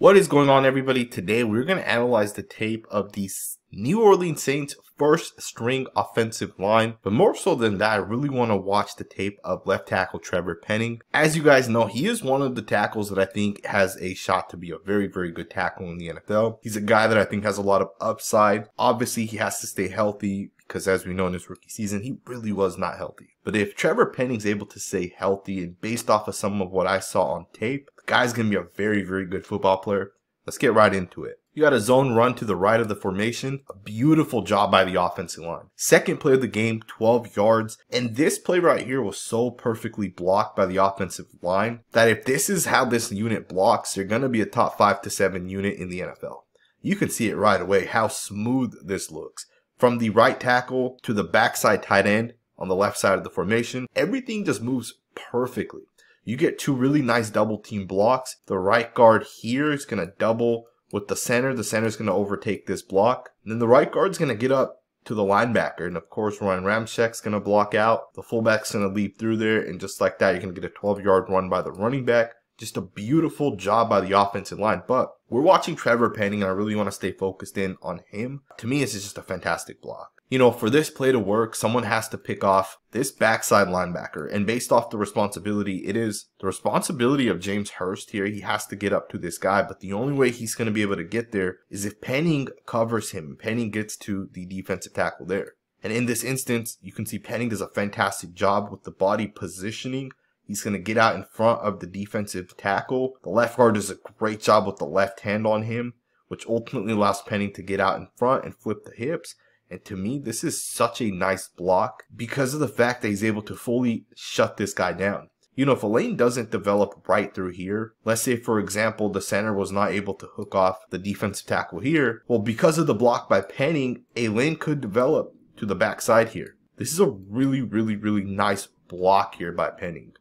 What is going on everybody? Today we're going to analyze the tape of the New Orleans Saints first string offensive line. But more so than that, I really want to watch the tape of left tackle Trevor Penning. As you guys know, he is one of the tackles that I think has a shot to be a very, very good tackle in the NFL. He's a guy that I think has a lot of upside. Obviously, he has to stay healthy because as we know in his rookie season, he really was not healthy. But if Trevor Penning's able to stay healthy and based off of some of what I saw on tape, guy's going to be a very, very good football player. Let's get right into it. You got a zone run to the right of the formation. A beautiful job by the offensive line. Second play of the game, 12 yards. And this play right here was so perfectly blocked by the offensive line that if this is how this unit blocks, they're going to be a top 5 to 7 unit in the NFL. You can see it right away how smooth this looks. From the right tackle to the backside tight end on the left side of the formation, everything just moves perfectly. You get two really nice double team blocks. The right guard here is going to double with the center. The center is going to overtake this block. And then the right guard is going to get up to the linebacker. And of course, Ryan Ramczyk's going to block out. The fullback's going to leap through there. And just like that, you're going to get a 12 yard run by the running back. Just a beautiful job by the offensive line. But we're watching Trevor Penning, and I really want to stay focused in on him. To me, this is just a fantastic block. You know, for this play to work, someone has to pick off this backside linebacker. And based off the responsibility, it is the responsibility of James Hurst here. He has to get up to this guy, but the only way he's going to be able to get there is if Penning covers him. Penning gets to the defensive tackle there. And in this instance, you can see Penning does a fantastic job with the body positioning He's going to get out in front of the defensive tackle. The left guard does a great job with the left hand on him, which ultimately allows Penning to get out in front and flip the hips. And to me, this is such a nice block because of the fact that he's able to fully shut this guy down. You know, if a lane doesn't develop right through here, let's say, for example, the center was not able to hook off the defensive tackle here, well, because of the block by Penning, a lane could develop to the backside here. This is a really, really, really nice block here by Penning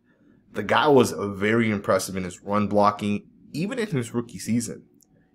the guy was very impressive in his run blocking, even in his rookie season.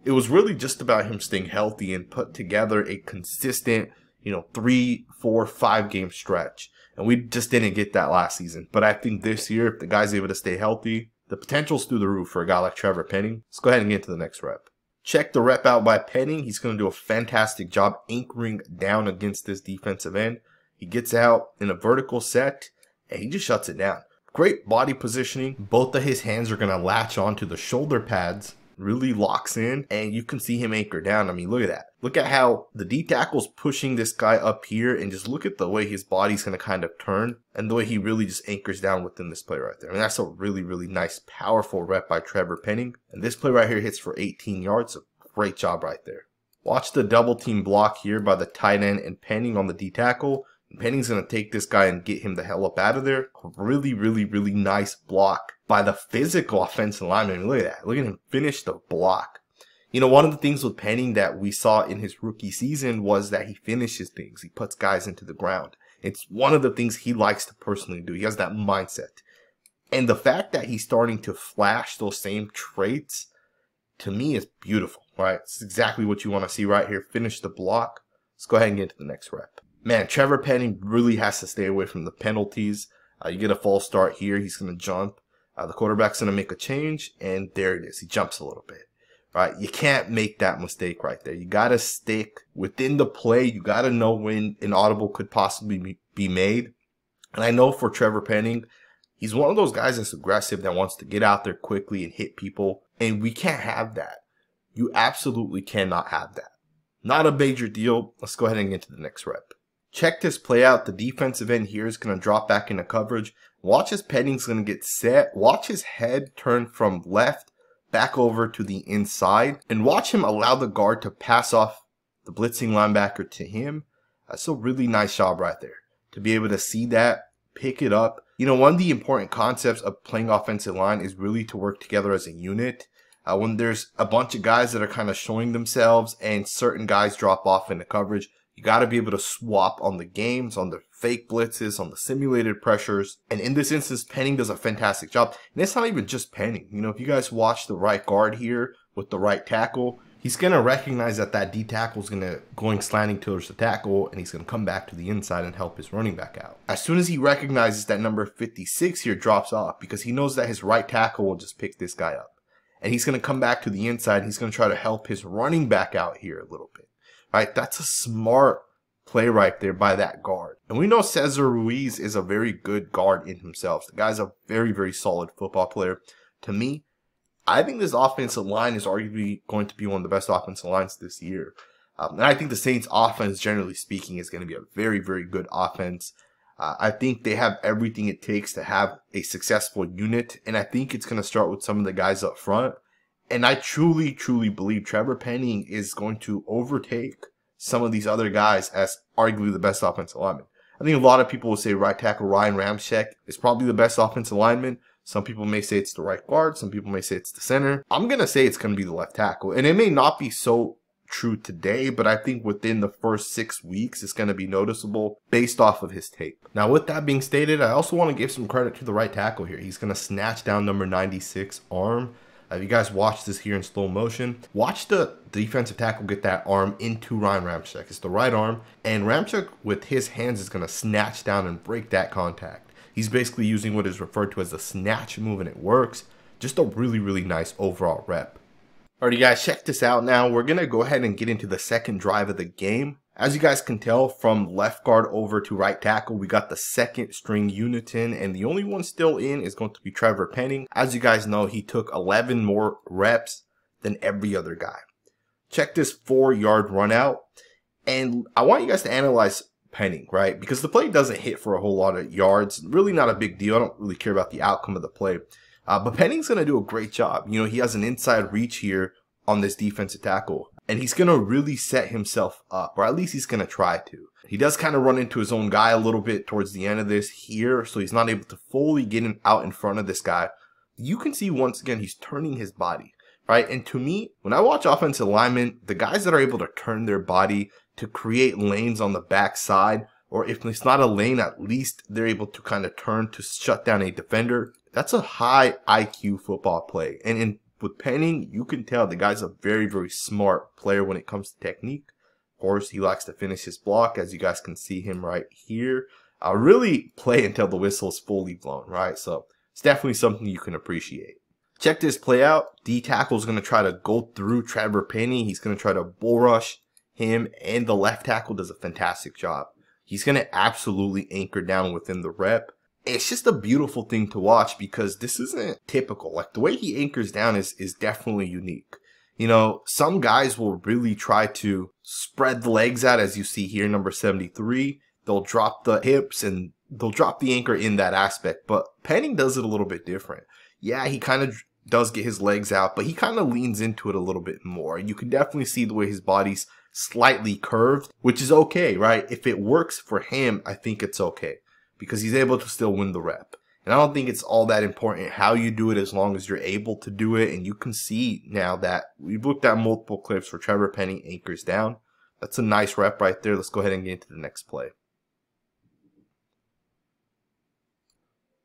It was really just about him staying healthy and put together a consistent, you know, three, four, five game stretch. And we just didn't get that last season. But I think this year, if the guy's able to stay healthy, the potential's through the roof for a guy like Trevor Penning. Let's go ahead and get to the next rep. Check the rep out by Penning. He's going to do a fantastic job anchoring down against this defensive end. He gets out in a vertical set and he just shuts it down. Great body positioning. Both of his hands are going to latch onto the shoulder pads really locks in and you can see him anchor down. I mean, look at that. Look at how the D tackle's pushing this guy up here and just look at the way his body's going to kind of turn and the way he really just anchors down within this play right there. I mean, that's a really, really nice, powerful rep by Trevor Penning. And this play right here hits for 18 yards. A great job right there. Watch the double team block here by the tight end and Penning on the D tackle. Penning's going to take this guy and get him the hell up out of there. Really, really, really nice block by the physical offensive lineman. Look at that. Look at him finish the block. You know, one of the things with Penning that we saw in his rookie season was that he finishes things. He puts guys into the ground. It's one of the things he likes to personally do. He has that mindset. And the fact that he's starting to flash those same traits to me is beautiful, right? It's exactly what you want to see right here. Finish the block. Let's go ahead and get to the next rep man, Trevor Penning really has to stay away from the penalties. Uh, you get a false start here. He's going to jump. Uh, the quarterback's going to make a change, and there it is. He jumps a little bit. Right? You can't make that mistake right there. You got to stick within the play. You got to know when an audible could possibly be made. And I know for Trevor Penning, he's one of those guys that's aggressive that wants to get out there quickly and hit people. And we can't have that. You absolutely cannot have that. Not a major deal. Let's go ahead and get to the next rep. Check this play out. The defensive end here is going to drop back into coverage. Watch his Penning's going to get set. Watch his head turn from left back over to the inside. And watch him allow the guard to pass off the blitzing linebacker to him. That's a really nice job right there. To be able to see that, pick it up. You know, one of the important concepts of playing offensive line is really to work together as a unit. Uh, when there's a bunch of guys that are kind of showing themselves and certain guys drop off into coverage, you got to be able to swap on the games, on the fake blitzes, on the simulated pressures. And in this instance, Penning does a fantastic job. And it's not even just Penning. You know, if you guys watch the right guard here with the right tackle, he's going to recognize that that D tackle is going to going slanting towards the tackle and he's going to come back to the inside and help his running back out. As soon as he recognizes that number 56 here drops off because he knows that his right tackle will just pick this guy up. and he's going to come back to the inside. He's going to try to help his running back out here a little bit, right? That's a smart play right there by that guard. And we know Cesar Ruiz is a very good guard in himself. The guy's a very, very solid football player. To me, I think this offensive line is arguably going to be one of the best offensive lines this year. Um, and I think the Saints offense, generally speaking, is going to be a very, very good offense. Uh, I think they have everything it takes to have a successful unit. And I think it's going to start with some of the guys up front. And I truly, truly believe Trevor Penning is going to overtake some of these other guys as arguably the best offensive lineman. I think a lot of people will say right tackle Ryan Ramczyk is probably the best offensive lineman. Some people may say it's the right guard. Some people may say it's the center. I'm going to say it's going to be the left tackle. And it may not be so true today, but I think within the first six weeks, it's going to be noticeable based off of his tape. Now, with that being stated, I also want to give some credit to the right tackle here. He's going to snatch down number 96 arm if you guys watch this here in slow motion, watch the defensive tackle get that arm into Ryan Ramczyk. It's the right arm, and Ramczyk with his hands is going to snatch down and break that contact. He's basically using what is referred to as a snatch move, and it works. Just a really, really nice overall rep. Alright, guys, check this out now. We're going to go ahead and get into the second drive of the game. As you guys can tell from left guard over to right tackle, we got the second string Unitin and the only one still in is going to be Trevor Penning. As you guys know, he took 11 more reps than every other guy. Check this four yard run out. And I want you guys to analyze Penning, right? Because the play doesn't hit for a whole lot of yards. Really not a big deal. I don't really care about the outcome of the play. Uh, but Penning's going to do a great job. You know, he has an inside reach here on this defensive tackle and he's going to really set himself up, or at least he's going to try to. He does kind of run into his own guy a little bit towards the end of this here, so he's not able to fully get him out in front of this guy. You can see once again, he's turning his body, right? And to me, when I watch offensive linemen, the guys that are able to turn their body to create lanes on the backside, or if it's not a lane, at least they're able to kind of turn to shut down a defender. That's a high IQ football play. And in with Penning, you can tell the guy's a very, very smart player when it comes to technique. Of course, he likes to finish his block, as you guys can see him right here. Uh, really play until the whistle is fully blown, right? So it's definitely something you can appreciate. Check this play out. D tackle is going to try to go through Trevor Penning. He's going to try to bull rush him, and the left tackle does a fantastic job. He's going to absolutely anchor down within the rep it's just a beautiful thing to watch because this isn't typical. Like the way he anchors down is is definitely unique. You know, some guys will really try to spread the legs out as you see here, number 73. They'll drop the hips and they'll drop the anchor in that aspect, but Penning does it a little bit different. Yeah, he kind of does get his legs out, but he kind of leans into it a little bit more. You can definitely see the way his body's slightly curved, which is okay, right? If it works for him, I think it's okay because he's able to still win the rep. And I don't think it's all that important how you do it as long as you're able to do it. And you can see now that we've looked at multiple clips where Trevor Penning anchors down. That's a nice rep right there. Let's go ahead and get into the next play.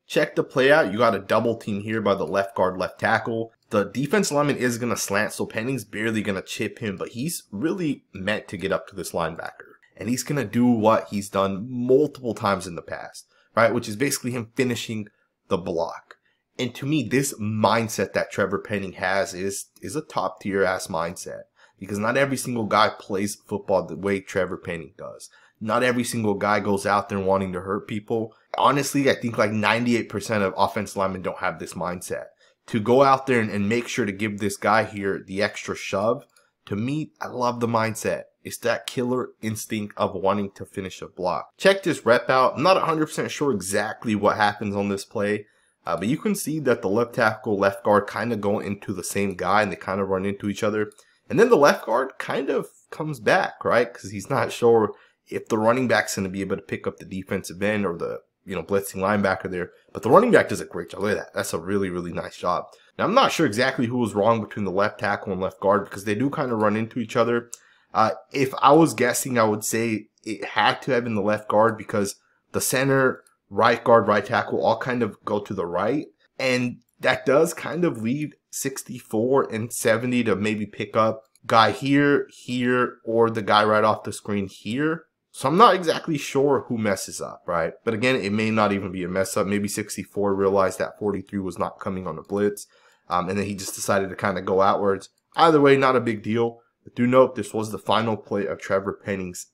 Check the play out. You got a double team here by the left guard, left tackle. The defense lineman is going to slant, so Penning's barely going to chip him, but he's really meant to get up to this linebacker and he's going to do what he's done multiple times in the past, right? Which is basically him finishing the block. And to me, this mindset that Trevor Penning has is, is a top tier ass mindset because not every single guy plays football the way Trevor Penning does. Not every single guy goes out there wanting to hurt people. Honestly, I think like 98% of offense linemen don't have this mindset. To go out there and, and make sure to give this guy here the extra shove, to me, I love the mindset. It's that killer instinct of wanting to finish a block. Check this rep out. I'm not 100% sure exactly what happens on this play, uh, but you can see that the left tackle, left guard kind of go into the same guy and they kind of run into each other. And then the left guard kind of comes back, right? Because he's not sure if the running back's going to be able to pick up the defensive end or the, you know, blitzing linebacker there. But the running back does a great job. Look at that. That's a really, really nice job. Now, I'm not sure exactly who was wrong between the left tackle and left guard because they do kind of run into each other. Uh, if I was guessing, I would say it had to have been the left guard because the center, right guard, right tackle all kind of go to the right. And that does kind of leave 64 and 70 to maybe pick up guy here, here, or the guy right off the screen here. So I'm not exactly sure who messes up, right? But again, it may not even be a mess up. Maybe 64 realized that 43 was not coming on the blitz. um, and then he just decided to kind of go outwards. Either way, not a big deal. Do note this was the final play of Trevor Penning's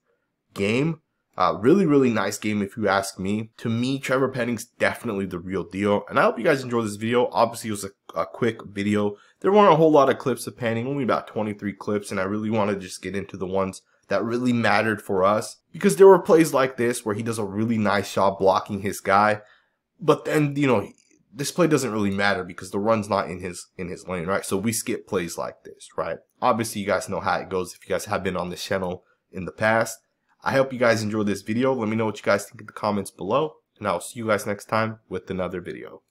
game. Uh, really, really nice game if you ask me. To me, Trevor Penning's definitely the real deal. And I hope you guys enjoyed this video. Obviously, it was a, a quick video. There weren't a whole lot of clips of Penning, only about 23 clips. And I really want to just get into the ones that really mattered for us. Because there were plays like this where he does a really nice job blocking his guy. But then, you know, this play doesn't really matter because the run's not in his in his lane, right? So we skip plays like this, right? Obviously, you guys know how it goes if you guys have been on this channel in the past. I hope you guys enjoyed this video. Let me know what you guys think in the comments below. And I'll see you guys next time with another video.